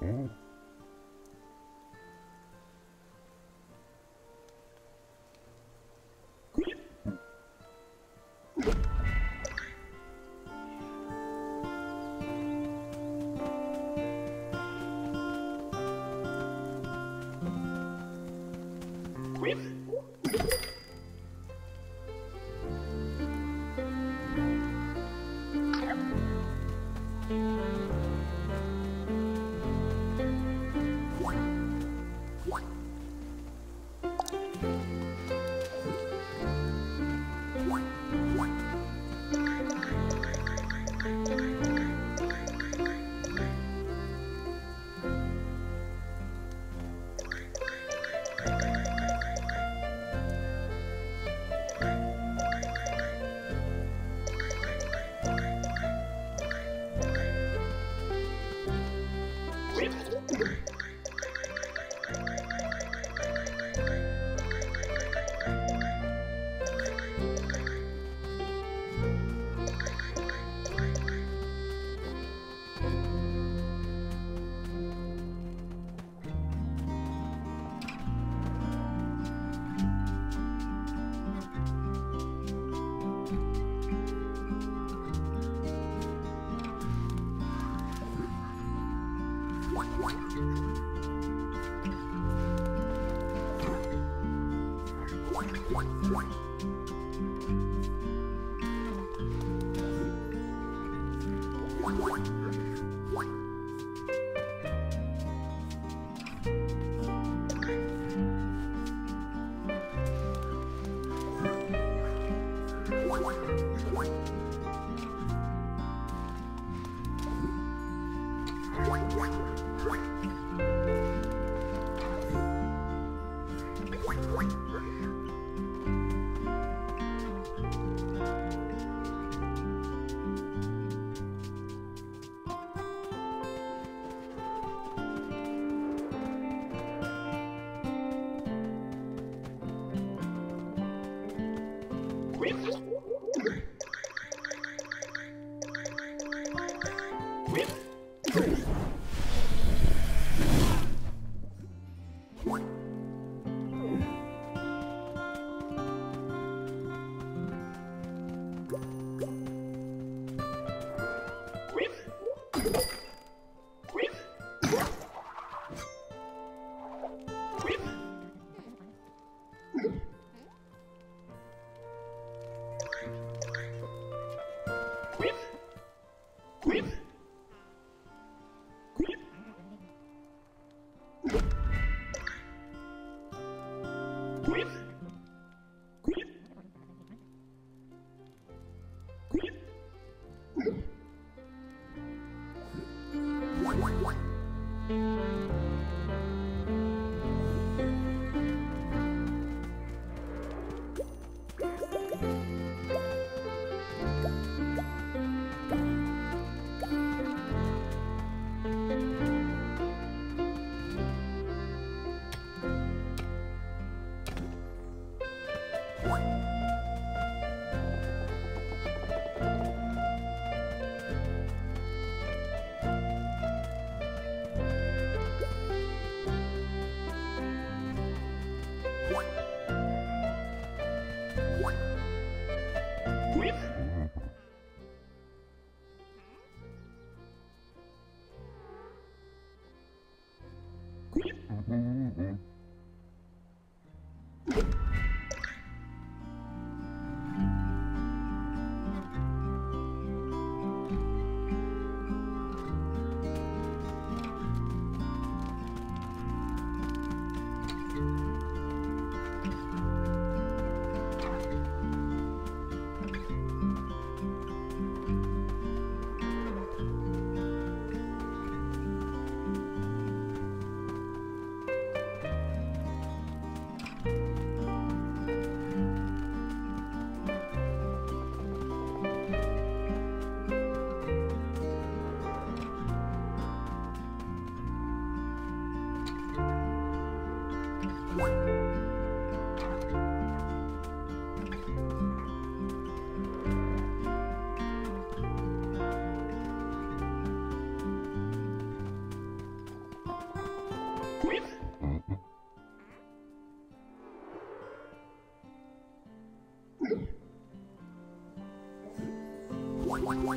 Mm-hmm. Thank you.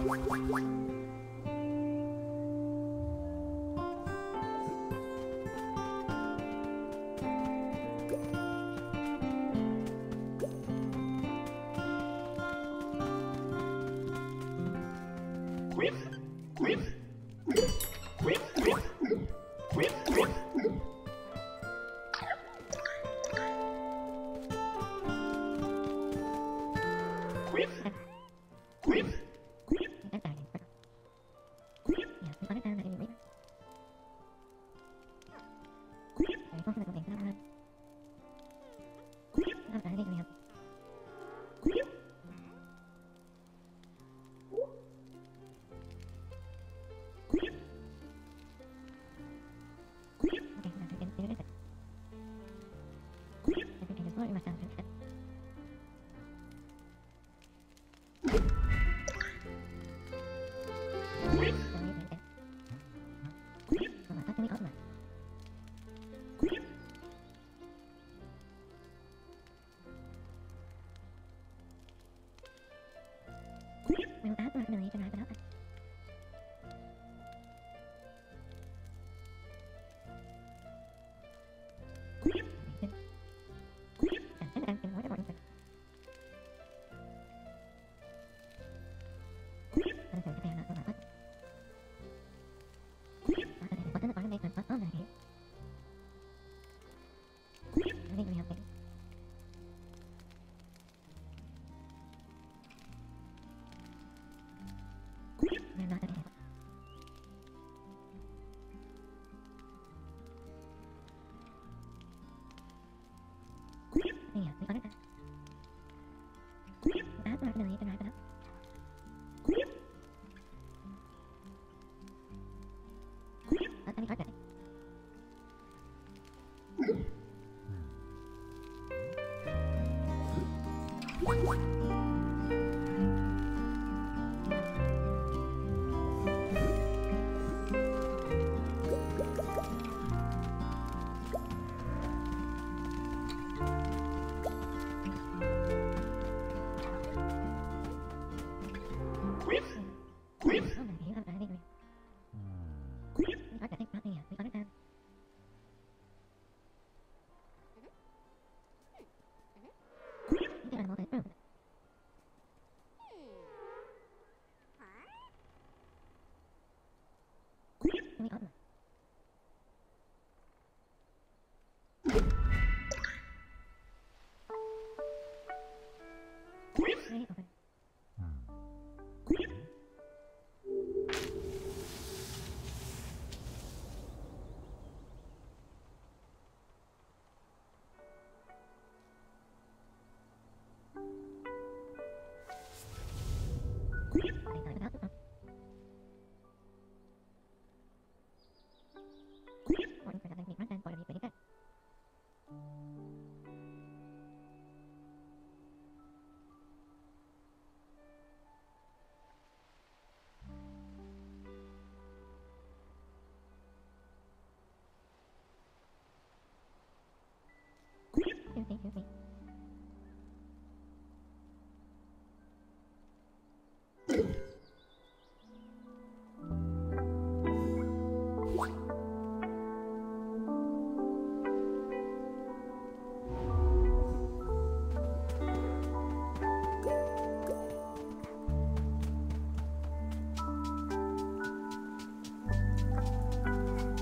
one, one, one, one.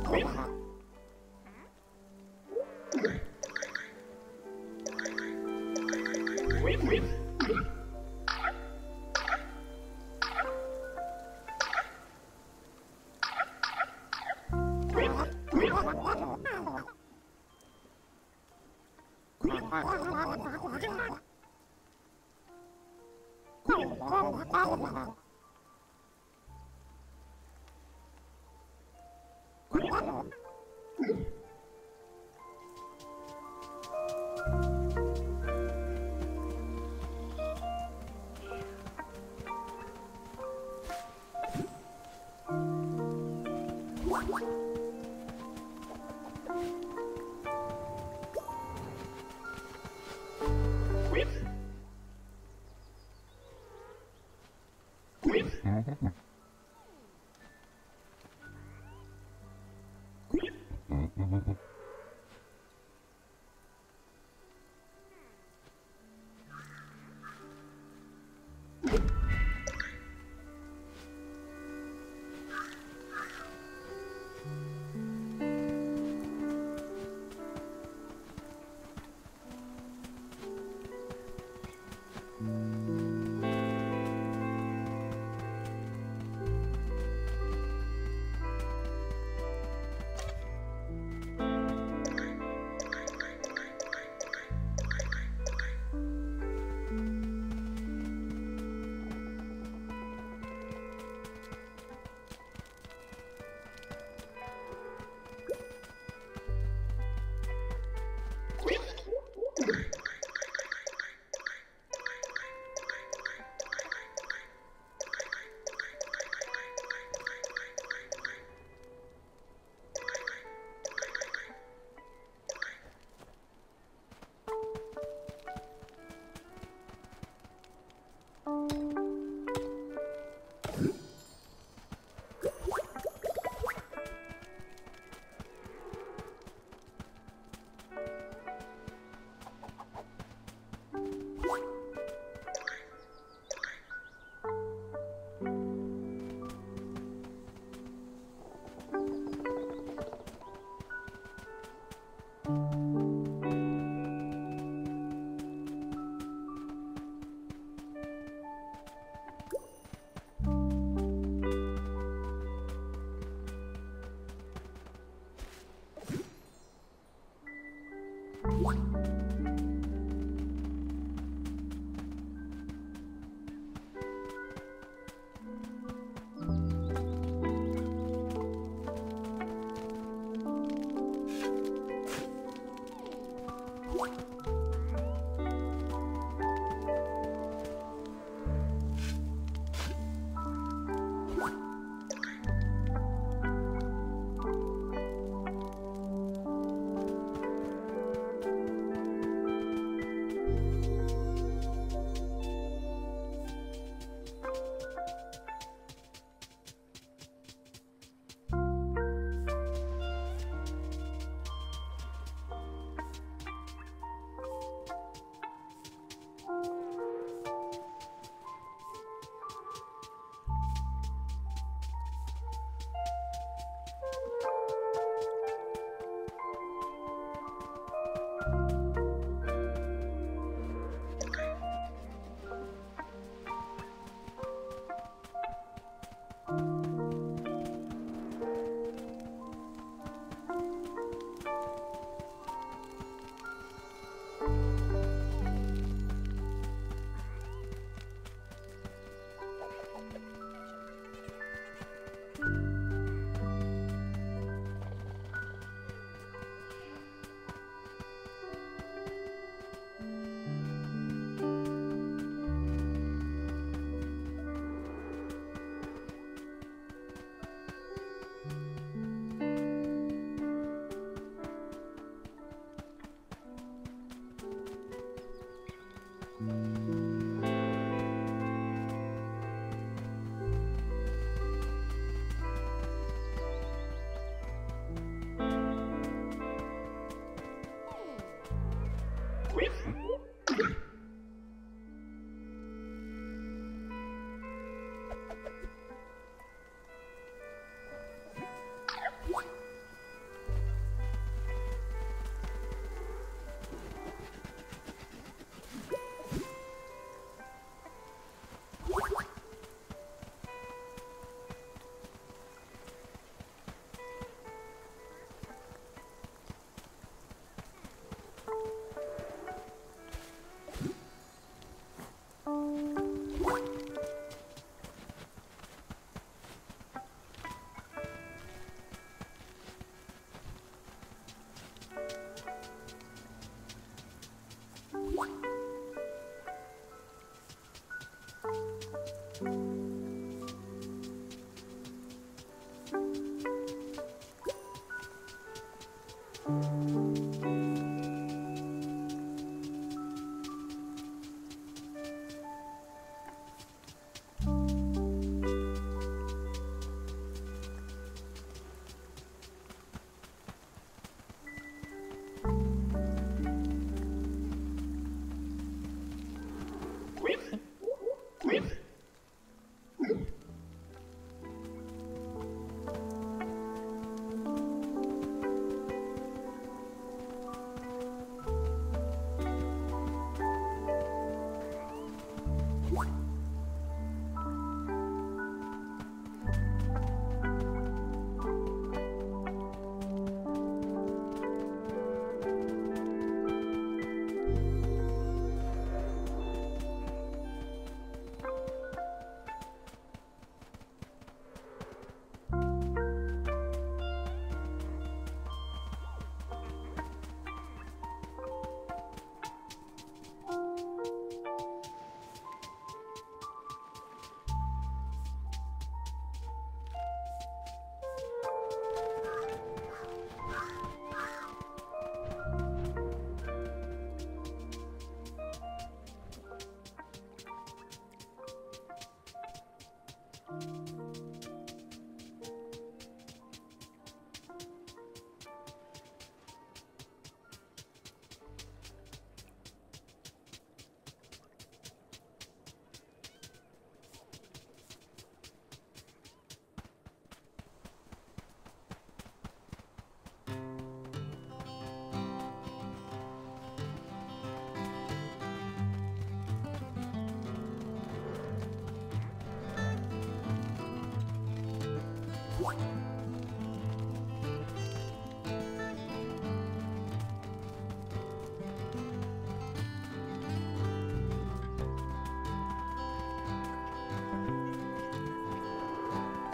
Cool.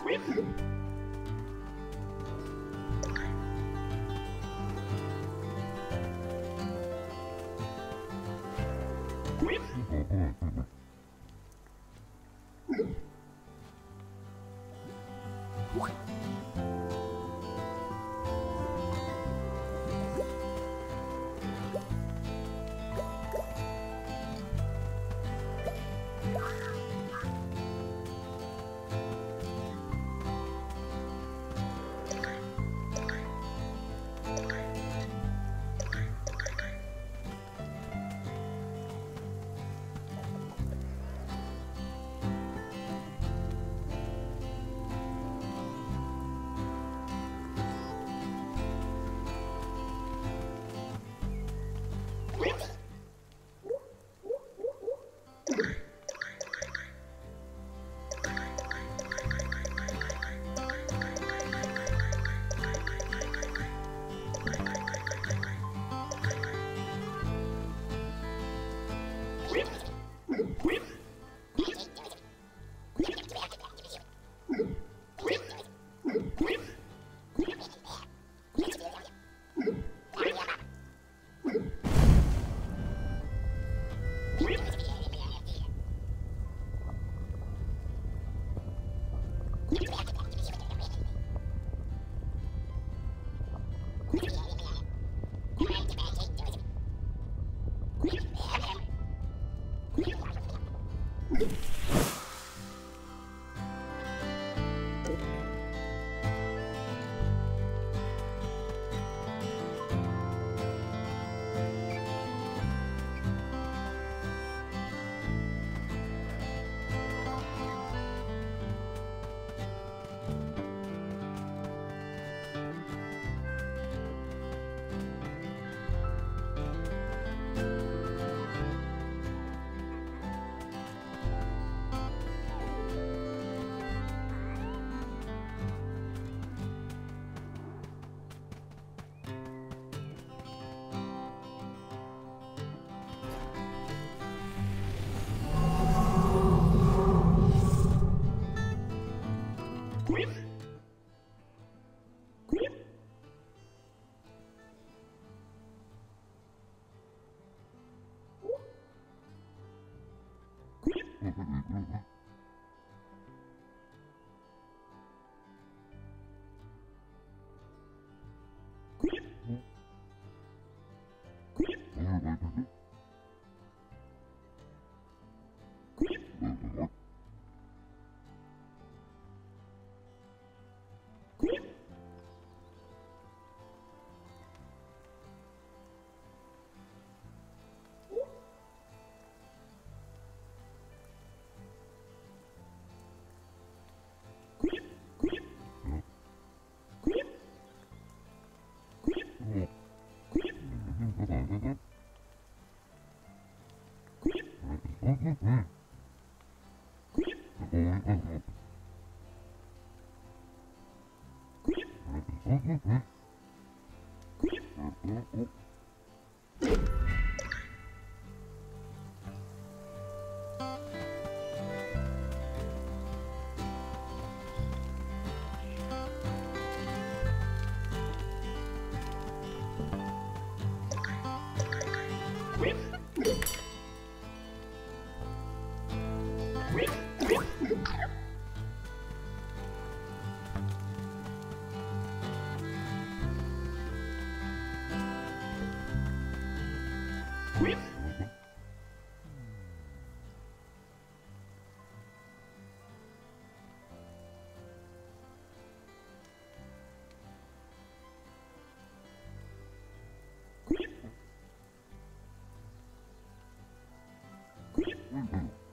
with you. Mm-hmm. Mm-hmm.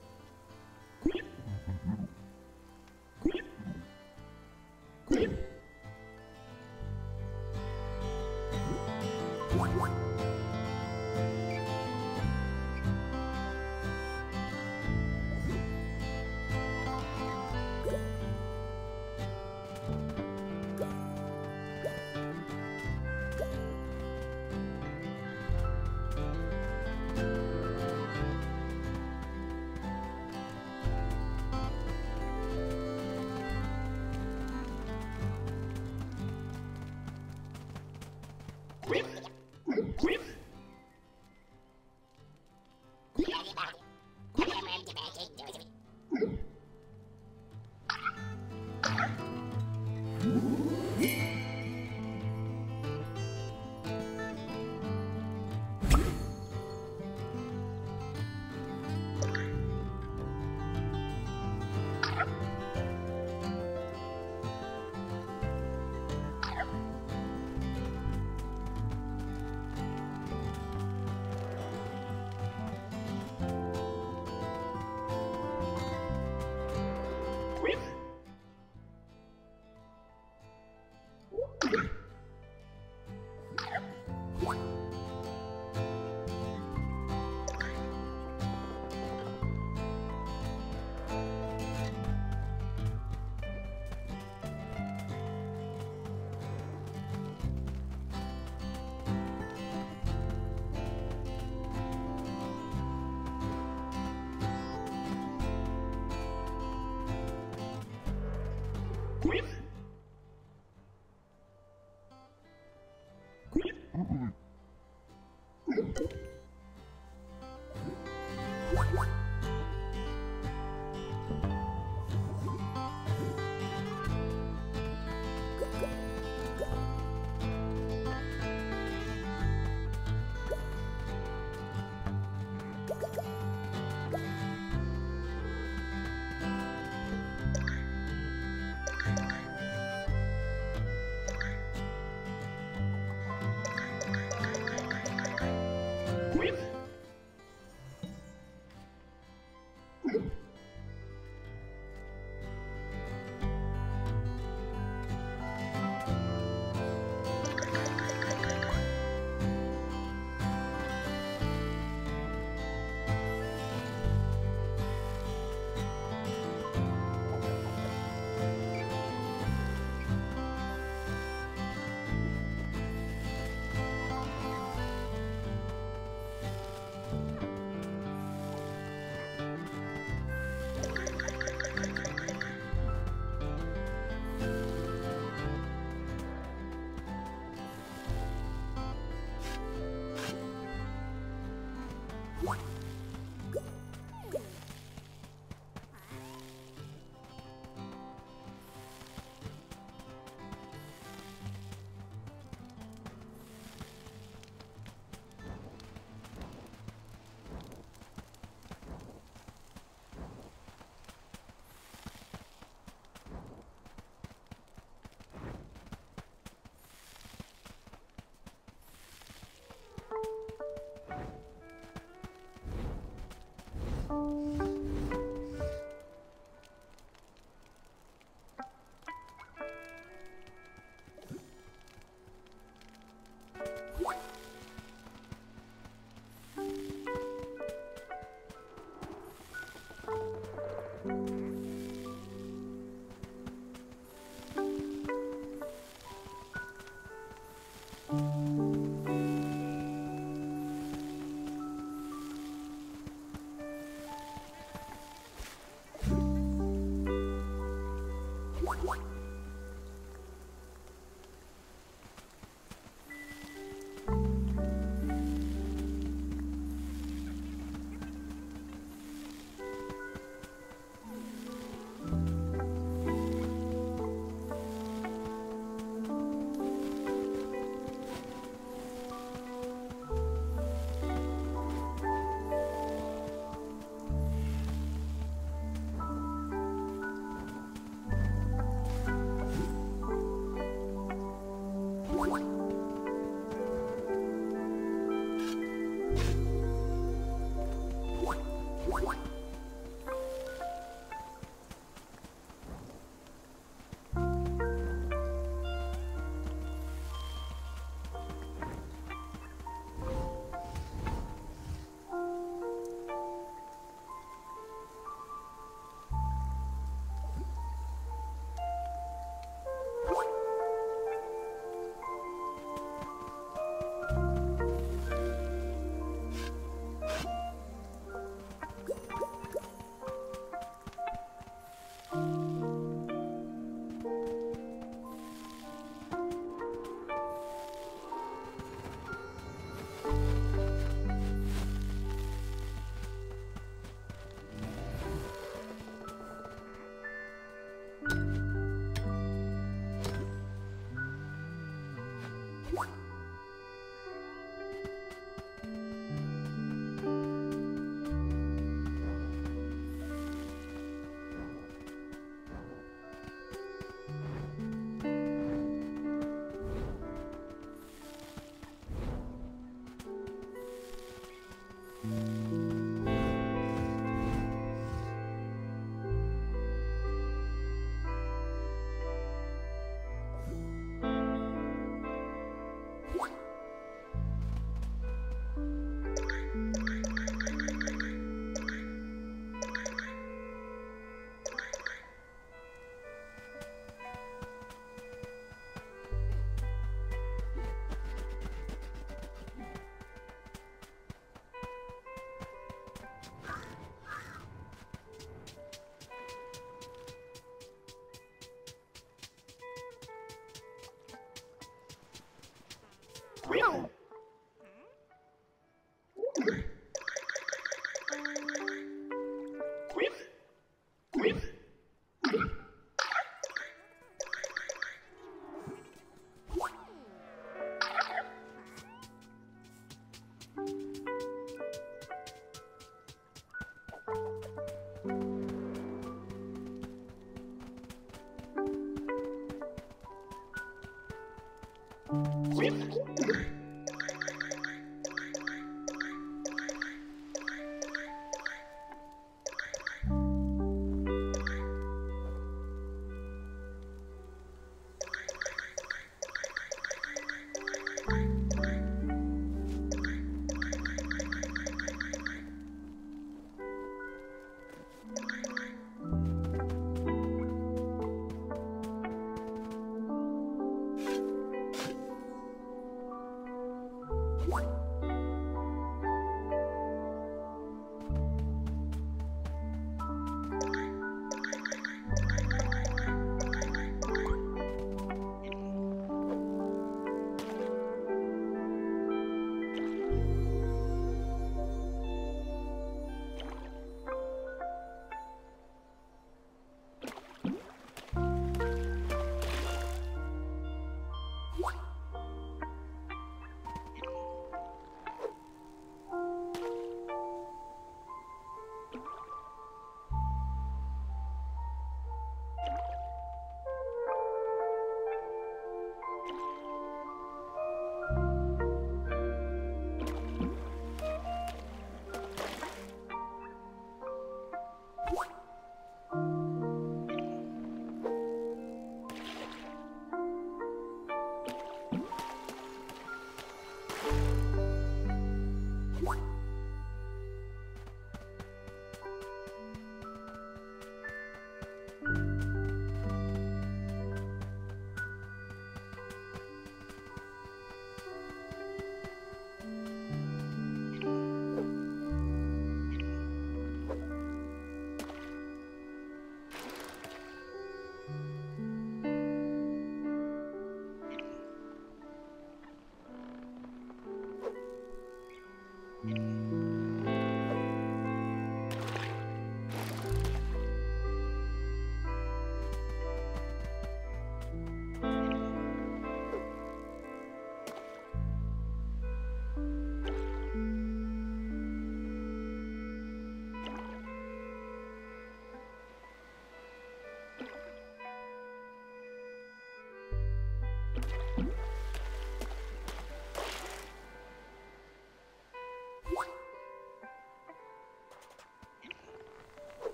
Wow.